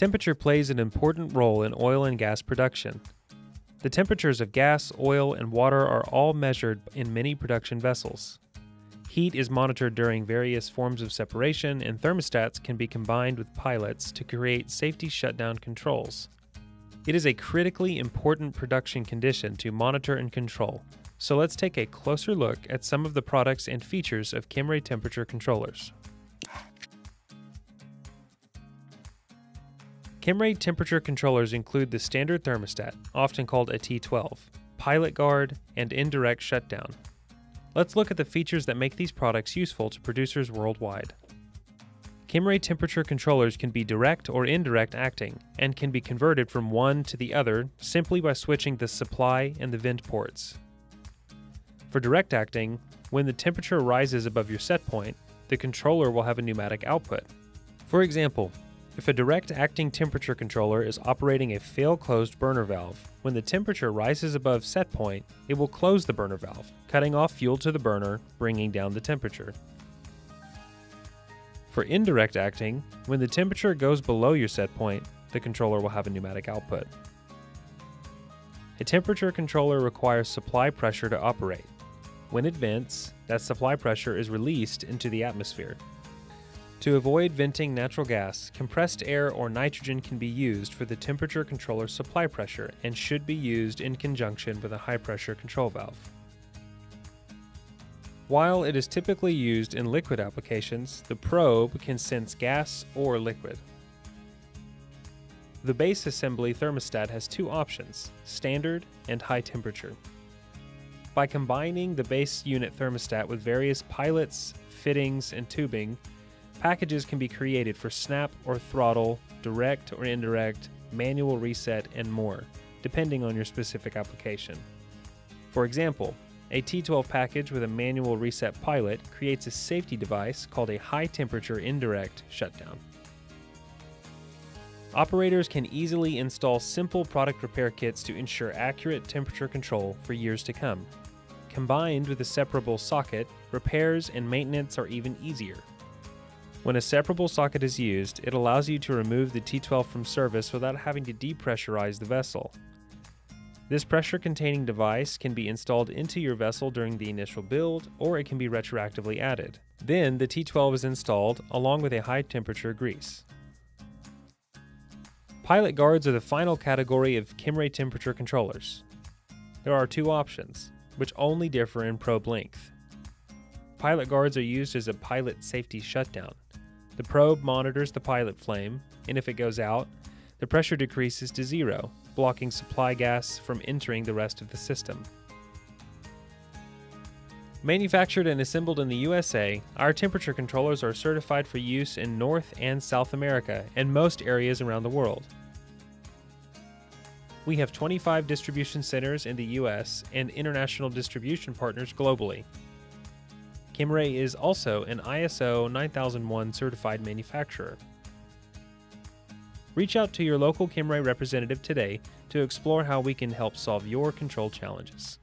Temperature plays an important role in oil and gas production. The temperatures of gas, oil, and water are all measured in many production vessels. Heat is monitored during various forms of separation, and thermostats can be combined with pilots to create safety shutdown controls. It is a critically important production condition to monitor and control, so let's take a closer look at some of the products and features of Kimray temperature controllers. Kimray temperature controllers include the standard thermostat, often called a T12, pilot guard, and indirect shutdown. Let's look at the features that make these products useful to producers worldwide. Kimray temperature controllers can be direct or indirect acting and can be converted from one to the other simply by switching the supply and the vent ports. For direct acting, when the temperature rises above your set point, the controller will have a pneumatic output. For example, if a direct acting temperature controller is operating a fail closed burner valve, when the temperature rises above set point, it will close the burner valve, cutting off fuel to the burner, bringing down the temperature. For indirect acting, when the temperature goes below your set point, the controller will have a pneumatic output. A temperature controller requires supply pressure to operate. When it vents, that supply pressure is released into the atmosphere. To avoid venting natural gas, compressed air or nitrogen can be used for the temperature controller supply pressure and should be used in conjunction with a high pressure control valve. While it is typically used in liquid applications, the probe can sense gas or liquid. The base assembly thermostat has two options, standard and high temperature. By combining the base unit thermostat with various pilots, fittings, and tubing, Packages can be created for snap or throttle, direct or indirect, manual reset, and more, depending on your specific application. For example, a T12 package with a manual reset pilot creates a safety device called a high temperature indirect shutdown. Operators can easily install simple product repair kits to ensure accurate temperature control for years to come. Combined with a separable socket, repairs and maintenance are even easier. When a separable socket is used, it allows you to remove the T12 from service without having to depressurize the vessel. This pressure containing device can be installed into your vessel during the initial build, or it can be retroactively added. Then the T12 is installed along with a high temperature grease. Pilot guards are the final category of Kimray temperature controllers. There are two options, which only differ in probe length. Pilot guards are used as a pilot safety shutdown. The probe monitors the pilot flame, and if it goes out, the pressure decreases to zero, blocking supply gas from entering the rest of the system. Manufactured and assembled in the USA, our temperature controllers are certified for use in North and South America and most areas around the world. We have 25 distribution centers in the US and international distribution partners globally. Kimray is also an ISO 9001 certified manufacturer. Reach out to your local Kimray representative today to explore how we can help solve your control challenges.